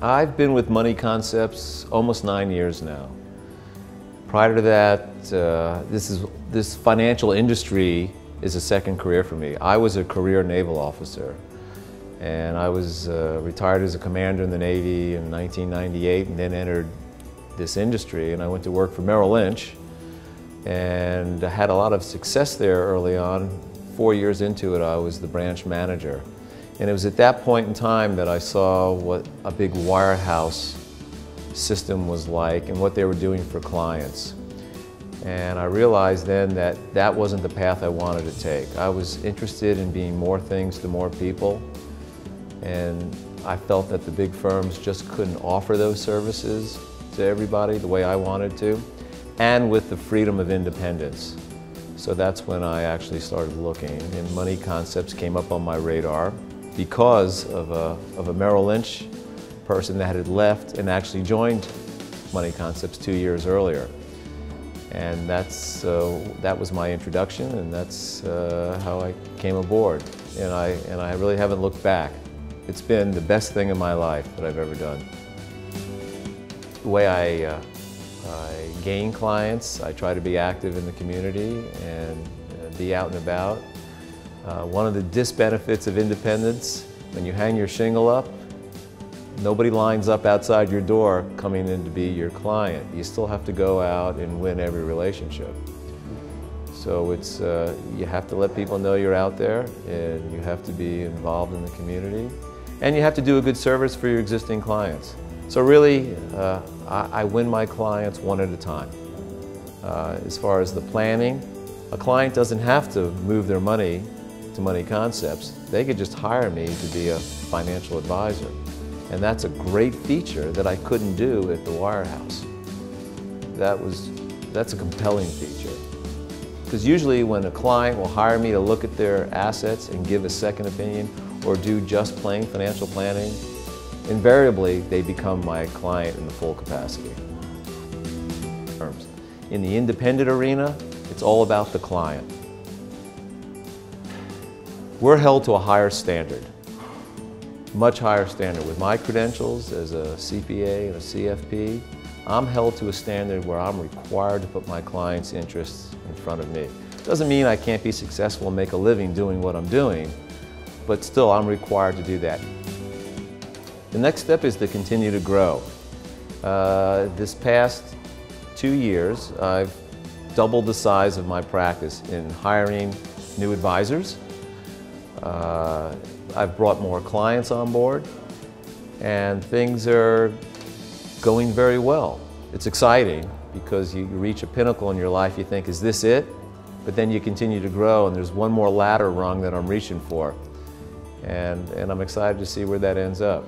I've been with Money Concepts almost nine years now. Prior to that, uh, this, is, this financial industry is a second career for me. I was a career naval officer and I was uh, retired as a commander in the Navy in 1998 and then entered this industry and I went to work for Merrill Lynch and I had a lot of success there early on. Four years into it, I was the branch manager. And it was at that point in time that I saw what a big wirehouse system was like and what they were doing for clients. And I realized then that that wasn't the path I wanted to take. I was interested in being more things to more people. And I felt that the big firms just couldn't offer those services to everybody the way I wanted to, and with the freedom of independence. So that's when I actually started looking, and Money Concepts came up on my radar because of a, of a Merrill Lynch person that had left and actually joined Money Concepts two years earlier. And that's, uh, that was my introduction and that's uh, how I came aboard. And I, and I really haven't looked back. It's been the best thing in my life that I've ever done. The way I, uh, I gain clients, I try to be active in the community and uh, be out and about. Uh, one of the disbenefits of independence, when you hang your shingle up, nobody lines up outside your door coming in to be your client. You still have to go out and win every relationship. So it's, uh, you have to let people know you're out there and you have to be involved in the community and you have to do a good service for your existing clients. So really, uh, I, I, win my clients one at a time. Uh, as far as the planning, a client doesn't have to move their money to Money Concepts, they could just hire me to be a financial advisor. And that's a great feature that I couldn't do at the wirehouse. That was, that's a compelling feature. Because usually when a client will hire me to look at their assets and give a second opinion or do just plain financial planning, invariably they become my client in the full capacity. In the independent arena, it's all about the client. We're held to a higher standard, much higher standard. With my credentials as a CPA and a CFP, I'm held to a standard where I'm required to put my clients' interests in front of me. Doesn't mean I can't be successful and make a living doing what I'm doing, but still I'm required to do that. The next step is to continue to grow. Uh, this past two years, I've doubled the size of my practice in hiring new advisors, uh, I've brought more clients on board and things are going very well. It's exciting because you reach a pinnacle in your life, you think, is this it? But then you continue to grow and there's one more ladder rung that I'm reaching for. And, and I'm excited to see where that ends up.